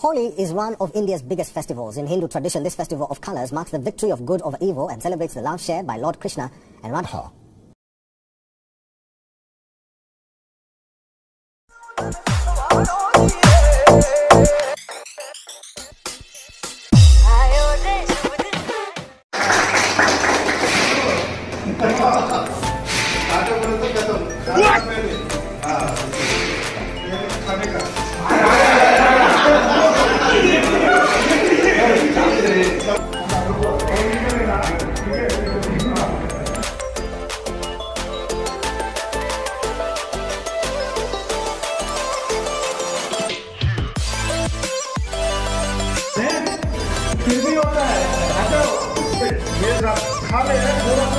Holi is one of India's biggest festivals. In Hindu tradition, this festival of colors marks the victory of good over evil and celebrates the love shared by Lord Krishna and Radha. 네? 드디어 왔다. 가자. 얘들아, 가면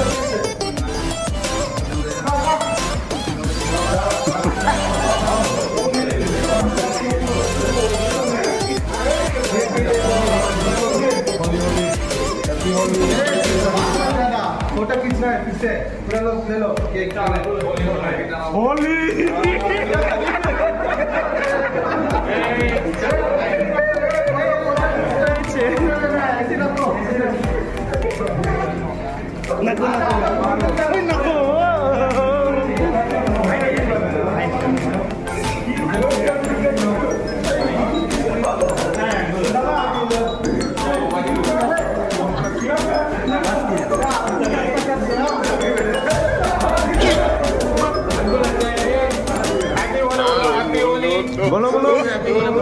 photo खींचना है फिर से ले लो ले। लो cake का होली। नकु नकु नकु 不能不能